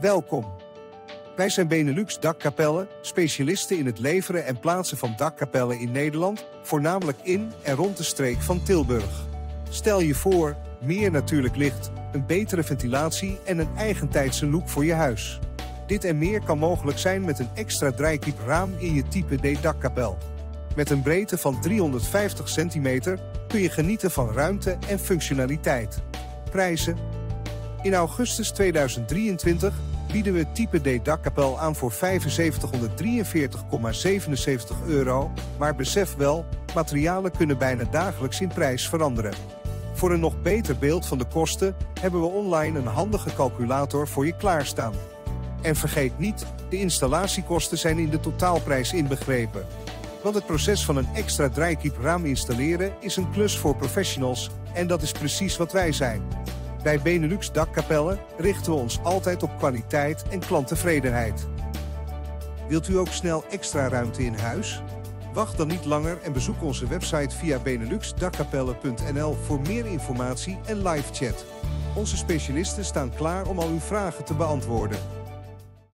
Welkom. Wij zijn Benelux Dakkapellen, specialisten in het leveren en plaatsen van dakkapellen in Nederland, voornamelijk in en rond de streek van Tilburg. Stel je voor, meer natuurlijk licht, een betere ventilatie en een eigentijdse look voor je huis. Dit en meer kan mogelijk zijn met een extra draaikiep raam in je type D dakkapel. Met een breedte van 350 centimeter kun je genieten van ruimte en functionaliteit. Prijzen. In augustus 2023 bieden we type D dakkapel aan voor 7543,77 euro, maar besef wel, materialen kunnen bijna dagelijks in prijs veranderen. Voor een nog beter beeld van de kosten hebben we online een handige calculator voor je klaarstaan. En vergeet niet, de installatiekosten zijn in de totaalprijs inbegrepen. Want het proces van een extra draaikiep raam installeren is een klus voor professionals en dat is precies wat wij zijn. Bij Benelux Dakkapellen richten we ons altijd op kwaliteit en klanttevredenheid. Wilt u ook snel extra ruimte in huis? Wacht dan niet langer en bezoek onze website via beneluxdakkapellen.nl voor meer informatie en live chat. Onze specialisten staan klaar om al uw vragen te beantwoorden.